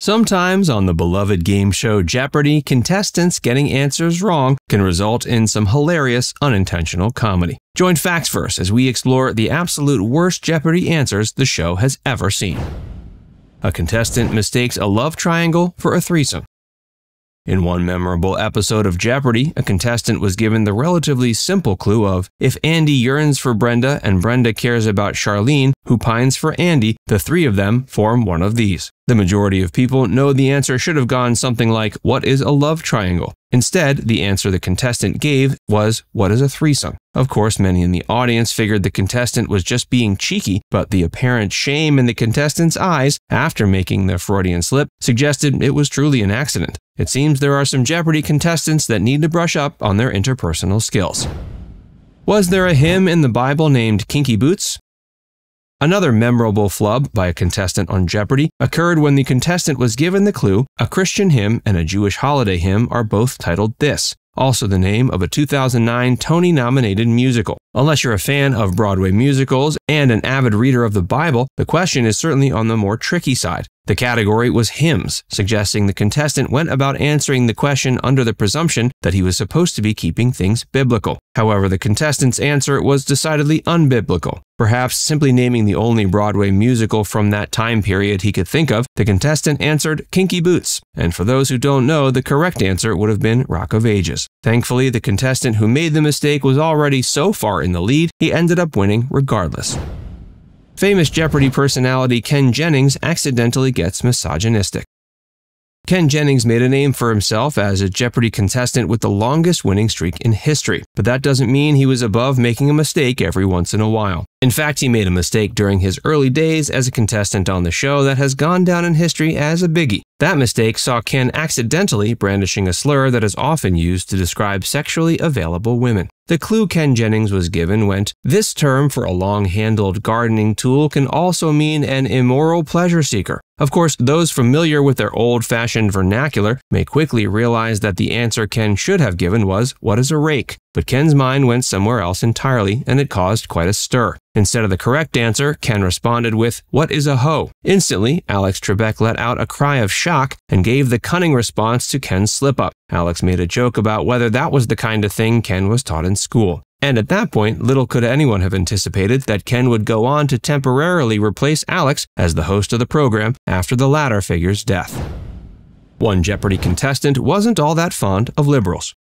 Sometimes on the beloved game show Jeopardy, contestants getting answers wrong can result in some hilarious unintentional comedy. Join FactsVerse as we explore the absolute worst Jeopardy answers the show has ever seen. A contestant mistakes a love triangle for a threesome. In one memorable episode of Jeopardy, a contestant was given the relatively simple clue of if Andy yearns for Brenda and Brenda cares about Charlene, who pines for Andy, the three of them form one of these. The majority of people know the answer should have gone something like, What is a love triangle? Instead, the answer the contestant gave was, What is a threesome? Of course, many in the audience figured the contestant was just being cheeky, but the apparent shame in the contestant's eyes after making the Freudian slip suggested it was truly an accident. It seems there are some Jeopardy contestants that need to brush up on their interpersonal skills. Was there a hymn in the Bible named Kinky Boots? Another memorable flub by a contestant on Jeopardy occurred when the contestant was given the clue a Christian hymn and a Jewish holiday hymn are both titled this, also the name of a 2009 Tony nominated musical. Unless you're a fan of Broadway musicals and an avid reader of the Bible, the question is certainly on the more tricky side. The category was hymns, suggesting the contestant went about answering the question under the presumption that he was supposed to be keeping things biblical. However, the contestant's answer was decidedly unbiblical. Perhaps simply naming the only Broadway musical from that time period he could think of, the contestant answered Kinky Boots. And for those who don't know, the correct answer would have been Rock of Ages. Thankfully, the contestant who made the mistake was already so far in the lead, he ended up winning regardless. Famous Jeopardy personality Ken Jennings accidentally gets misogynistic. Ken Jennings made a name for himself as a Jeopardy contestant with the longest winning streak in history, but that doesn't mean he was above making a mistake every once in a while. In fact, he made a mistake during his early days as a contestant on the show that has gone down in history as a biggie. That mistake saw Ken accidentally brandishing a slur that is often used to describe sexually available women. The clue Ken Jennings was given went, This term for a long-handled gardening tool can also mean an immoral pleasure seeker. Of course, those familiar with their old-fashioned vernacular may quickly realize that the answer Ken should have given was, What is a rake? But Ken's mind went somewhere else entirely, and it caused quite a stir. Instead of the correct answer, Ken responded with, What is a hoe? Instantly, Alex Trebek let out a cry of shock and gave the cunning response to Ken's slip up. Alex made a joke about whether that was the kind of thing Ken was taught in school. And at that point, little could anyone have anticipated that Ken would go on to temporarily replace Alex as the host of the program after the latter figure's death. One Jeopardy contestant wasn't all that fond of liberals.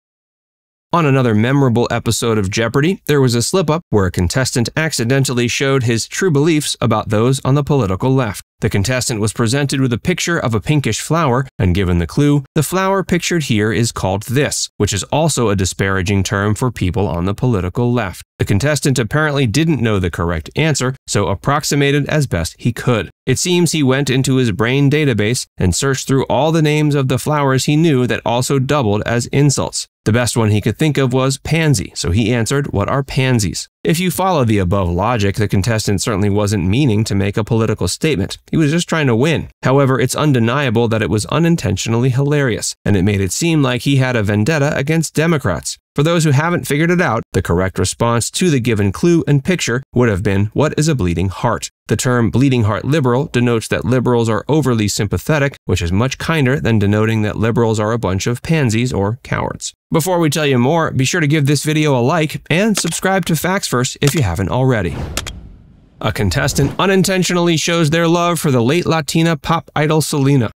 On another memorable episode of Jeopardy, there was a slip up where a contestant accidentally showed his true beliefs about those on the political left. The contestant was presented with a picture of a pinkish flower and given the clue, the flower pictured here is called this, which is also a disparaging term for people on the political left. The contestant apparently didn't know the correct answer, so approximated as best he could. It seems he went into his brain database and searched through all the names of the flowers he knew that also doubled as insults. The best one he could think of was pansy, so he answered, What are pansies? If you follow the above logic, the contestant certainly wasn't meaning to make a political statement. He was just trying to win. However, it's undeniable that it was unintentionally hilarious, and it made it seem like he had a vendetta against Democrats. For those who haven't figured it out, the correct response to the given clue and picture would have been, What is a bleeding heart? The term bleeding heart liberal denotes that liberals are overly sympathetic, which is much kinder than denoting that liberals are a bunch of pansies or cowards. Before we tell you more, be sure to give this video a like and subscribe to Facts Verse if you haven't already. A contestant unintentionally shows their love for the late Latina pop idol Selena.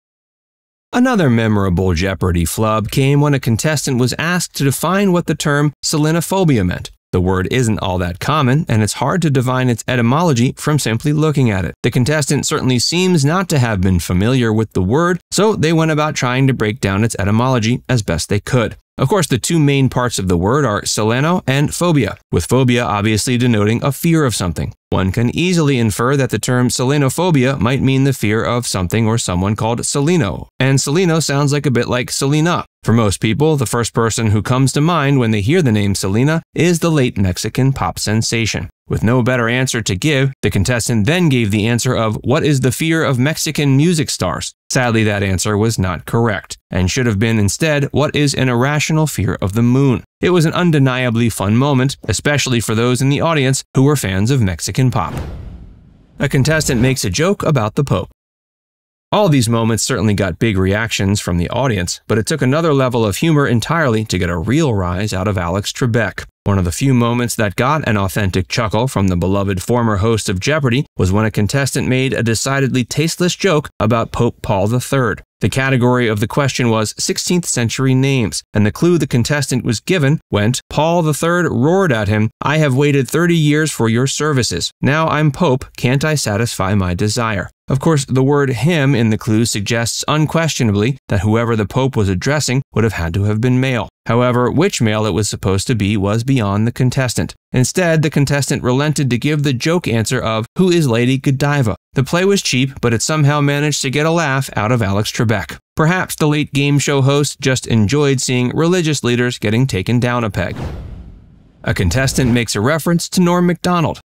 Another memorable Jeopardy flub came when a contestant was asked to define what the term selenophobia meant. The word isn't all that common, and it's hard to divine its etymology from simply looking at it. The contestant certainly seems not to have been familiar with the word, so they went about trying to break down its etymology as best they could. Of course, the two main parts of the word are seleno and phobia, with phobia obviously denoting a fear of something. One can easily infer that the term selenophobia might mean the fear of something or someone called Seleno, and Seleno sounds like a bit like Selena. For most people, the first person who comes to mind when they hear the name Selena is the late Mexican pop sensation. With no better answer to give, the contestant then gave the answer of what is the fear of Mexican music stars. Sadly, that answer was not correct, and should have been instead what is an irrational fear of the moon. It was an undeniably fun moment, especially for those in the audience who were fans of Mexican pop. A contestant makes a joke about the Pope. All these moments certainly got big reactions from the audience, but it took another level of humor entirely to get a real rise out of Alex Trebek. One of the few moments that got an authentic chuckle from the beloved former host of Jeopardy was when a contestant made a decidedly tasteless joke about Pope Paul III. The category of the question was 16th century names, and the clue the contestant was given went, Paul III roared at him, I have waited 30 years for your services. Now I'm Pope, can't I satisfy my desire? Of course, the word him in the clue suggests unquestionably that whoever the Pope was addressing would have had to have been male. However, which male it was supposed to be was beyond the contestant. Instead, the contestant relented to give the joke answer of, Who is Lady Godiva? The play was cheap, but it somehow managed to get a laugh out of Alex Trebek. Perhaps the late game show host just enjoyed seeing religious leaders getting taken down a peg. A contestant makes a reference to Norm Macdonald.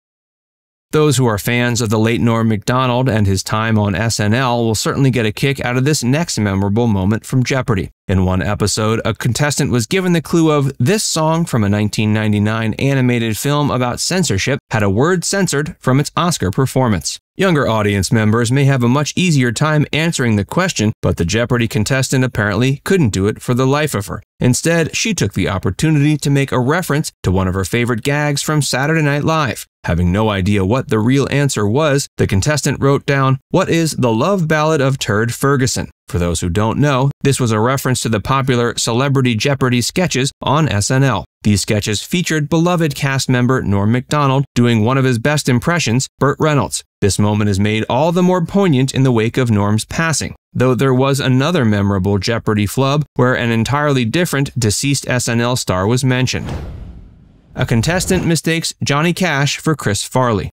Those who are fans of the late Norm Macdonald and his time on SNL will certainly get a kick out of this next memorable moment from Jeopardy! In one episode, a contestant was given the clue of this song from a 1999 animated film about censorship had a word censored from its Oscar performance. Younger audience members may have a much easier time answering the question, but the Jeopardy contestant apparently couldn't do it for the life of her. Instead, she took the opportunity to make a reference to one of her favorite gags from Saturday Night Live. Having no idea what the real answer was, the contestant wrote down, What is the love ballad of Turd Ferguson? For those who don't know, this was a reference to the popular Celebrity Jeopardy sketches on SNL. These sketches featured beloved cast member Norm Macdonald doing one of his best impressions, Burt Reynolds. This moment is made all the more poignant in the wake of Norm's passing, though there was another memorable Jeopardy flub where an entirely different deceased SNL star was mentioned. A contestant mistakes Johnny Cash for Chris Farley.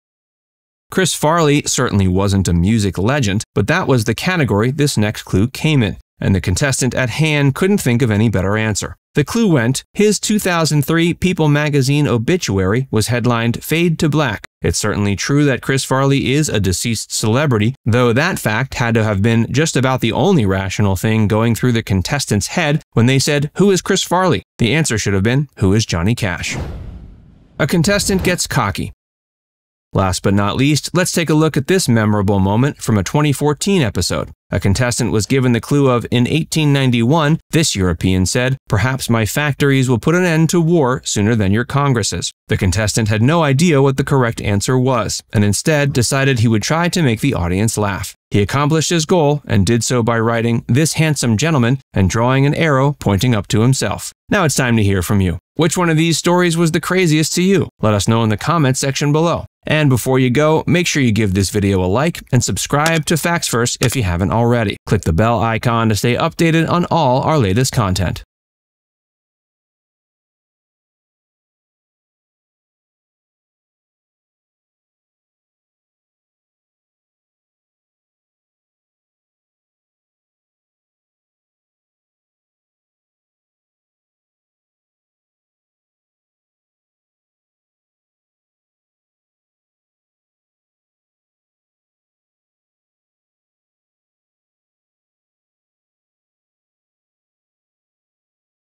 Chris Farley certainly wasn't a music legend, but that was the category this next clue came in, and the contestant at hand couldn't think of any better answer. The clue went, his 2003 People magazine obituary was headlined Fade to Black. It's certainly true that Chris Farley is a deceased celebrity, though that fact had to have been just about the only rational thing going through the contestant's head when they said, Who is Chris Farley? The answer should have been, Who is Johnny Cash? A contestant gets cocky. Last but not least, let's take a look at this memorable moment from a 2014 episode. A contestant was given the clue of, in 1891, this European said, Perhaps my factories will put an end to war sooner than your congresses. The contestant had no idea what the correct answer was, and instead decided he would try to make the audience laugh. He accomplished his goal and did so by writing, This handsome gentleman, and drawing an arrow pointing up to himself. Now it's time to hear from you. Which one of these stories was the craziest to you? Let us know in the comments section below. And before you go, make sure you give this video a like and subscribe to Facts Verse if you haven't already. Click the bell icon to stay updated on all our latest content.